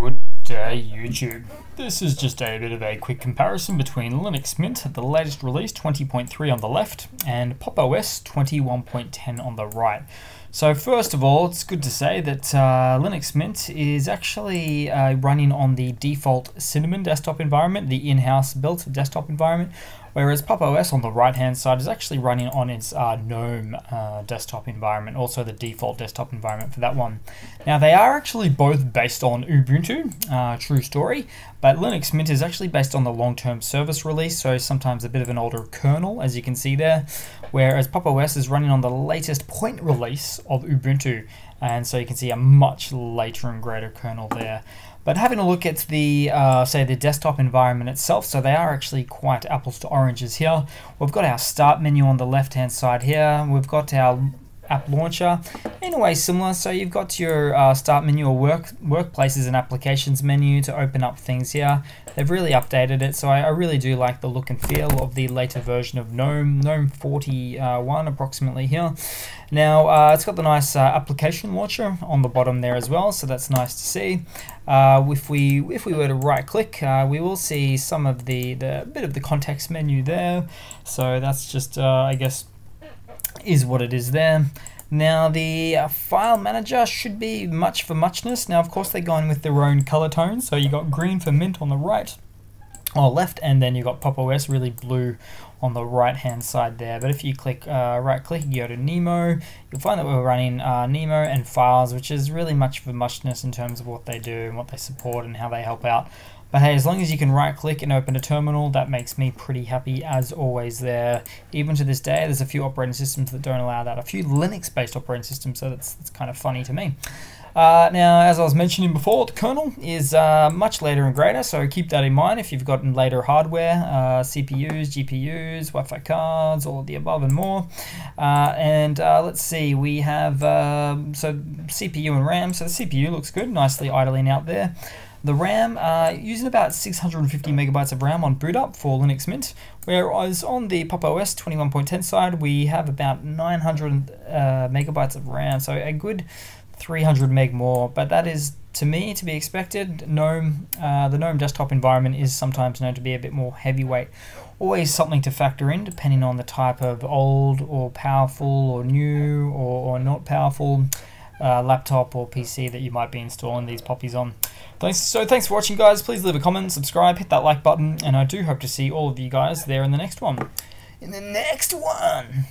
Good day YouTube. This is just a bit of a quick comparison between Linux Mint, the latest release 20.3 on the left, and Pop! OS 21.10 on the right. So first of all, it's good to say that uh, Linux Mint is actually uh, running on the default Cinnamon desktop environment, the in-house built desktop environment, whereas Pop! OS on the right-hand side is actually running on its uh, GNOME uh, desktop environment, also the default desktop environment for that one. Now they are actually both based on Ubuntu, uh, true story, but Linux Mint is actually based on the long-term service release, so sometimes a bit of an older kernel, as you can see there, whereas Pop! OS is running on the latest point release of Ubuntu. And so you can see a much later and greater kernel there. But having a look at the, uh, say, the desktop environment itself, so they are actually quite apples to oranges here. We've got our start menu on the left-hand side here. We've got our app launcher. In a way similar so you've got your uh, start menu or work workplaces and applications menu to open up things here. They've really updated it so I, I really do like the look and feel of the later version of GNOME GNOME 41 approximately here. Now uh, it's got the nice uh, application launcher on the bottom there as well so that's nice to see. Uh, if we if we were to right click uh, we will see some of the the bit of the context menu there. So that's just uh, I guess is what it is there. Now the uh, file manager should be much for muchness. Now of course they're going with their own color tones. So you got green for mint on the right or left and then you've got Pop! OS really blue on the right hand side there. But if you click uh, right click, you go to Nemo, you'll find that we're running uh, Nemo and files, which is really much for muchness in terms of what they do and what they support and how they help out. But hey, as long as you can right click and open a terminal, that makes me pretty happy as always there. Even to this day, there's a few operating systems that don't allow that. A few Linux-based operating systems, so that's, that's kind of funny to me. Uh, now, as I was mentioning before, the kernel is uh, much later and greater, so keep that in mind if you've got later hardware, uh, CPUs, GPUs, Wi-Fi cards, all of the above and more. Uh, and uh, let's see, we have um, so CPU and RAM. So the CPU looks good, nicely idling out there. The RAM, uh, using about 650 megabytes of RAM on boot up for Linux Mint, whereas on the Pop! OS 21.10 side, we have about 900 uh, megabytes of RAM, so a good 300 meg more, but that is to me to be expected. GNOME, uh, the GNOME desktop environment is sometimes known to be a bit more heavyweight. Always something to factor in depending on the type of old or powerful or new or, or not powerful uh, laptop or PC that you might be installing these poppies on. Thanks. So thanks for watching, guys. Please leave a comment, subscribe, hit that like button, and I do hope to see all of you guys there in the next one. In the next one.